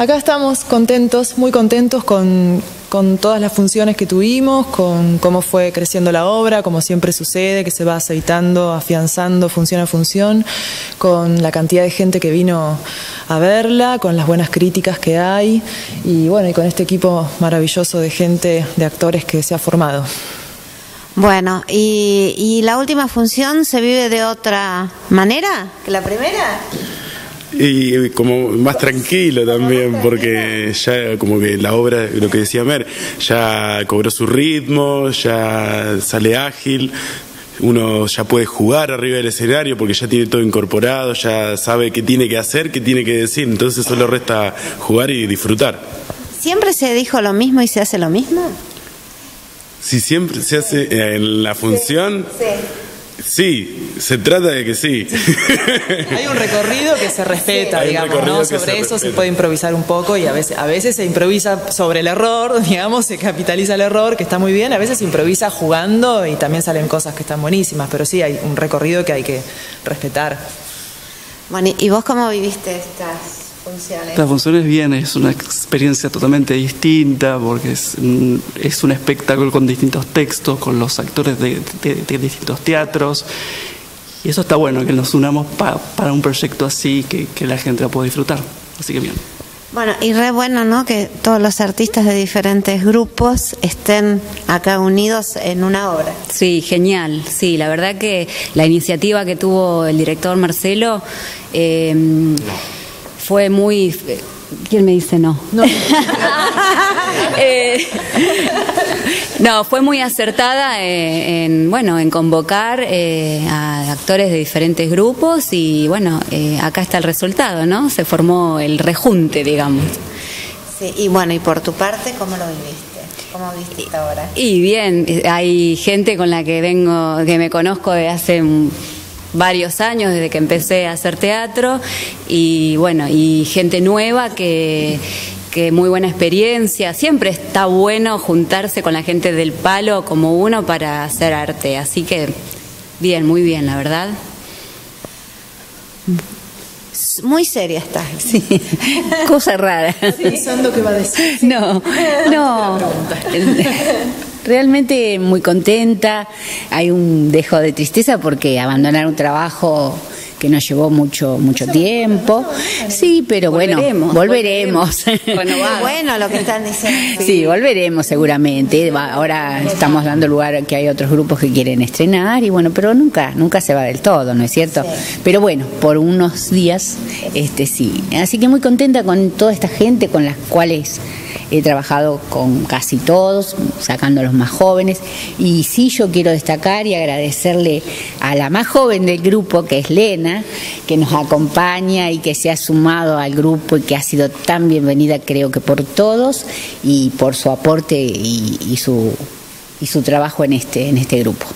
Acá estamos contentos, muy contentos con, con, todas las funciones que tuvimos, con cómo fue creciendo la obra, como siempre sucede, que se va aceitando, afianzando función a función, con la cantidad de gente que vino a verla, con las buenas críticas que hay y bueno, y con este equipo maravilloso de gente, de actores que se ha formado. Bueno, y, y la última función se vive de otra manera que la primera. Y como más tranquilo también, porque ya como que la obra, lo que decía Mer, ya cobró su ritmo, ya sale ágil, uno ya puede jugar arriba del escenario porque ya tiene todo incorporado, ya sabe qué tiene que hacer, qué tiene que decir, entonces solo resta jugar y disfrutar. ¿Siempre se dijo lo mismo y se hace lo mismo? Si siempre se hace en la función... Sí. Sí, se trata de que sí. Hay un recorrido que se respeta, digamos, ¿no? Sobre eso se puede improvisar un poco y a veces, a veces se improvisa sobre el error, digamos, se capitaliza el error, que está muy bien, a veces se improvisa jugando y también salen cosas que están buenísimas, pero sí hay un recorrido que hay que respetar. Bueno, ¿y vos cómo viviste estas funciones? Las funciones bien, es una experiencia totalmente distinta porque es, es un espectáculo con distintos textos, con los actores de, de, de distintos teatros. Y eso está bueno, que nos unamos pa, para un proyecto así que, que la gente la pueda disfrutar. Así que bien. Bueno, y re bueno, ¿no? Que todos los artistas de diferentes grupos estén acá unidos en una obra. Sí, genial. Sí, la verdad que la iniciativa que tuvo el director Marcelo eh, fue muy. ¿Quién me dice no? No. eh, no, fue muy acertada eh, en, bueno, en convocar eh, a actores de diferentes grupos y bueno, eh, acá está el resultado, ¿no? Se formó el rejunte, digamos. Sí, y bueno, y por tu parte, ¿cómo lo viviste? ¿Cómo viste obra? Y bien, hay gente con la que vengo, que me conozco de hace varios años desde que empecé a hacer teatro y bueno, y gente nueva que, que muy buena experiencia. Siempre está bueno juntarse con la gente del palo como uno para hacer arte. Así que bien, muy bien, la verdad. Muy seria estás. Sí, cosa rara. Pensando qué va a decir. No, no. Realmente muy contenta. Hay un dejo de tristeza porque abandonar un trabajo que nos llevó mucho mucho tiempo. Sí, pero Volveremos, bueno, volveremos. Bueno, bueno lo que están diciendo. Sí, volveremos seguramente. Ahora estamos dando lugar a que hay otros grupos que quieren estrenar y bueno, pero nunca nunca se va del todo, ¿no es cierto? Pero bueno, por unos días este sí. Así que muy contenta con toda esta gente con las cuales he trabajado con casi todos, sacando a los más jóvenes. Y sí, yo quiero destacar y agradecerle a la más joven del grupo, que es Lena, que nos acompaña y que se ha sumado al grupo y que ha sido tan bienvenida, creo que por todos, y por su aporte y, y su, y su trabajo en este, en este grupo.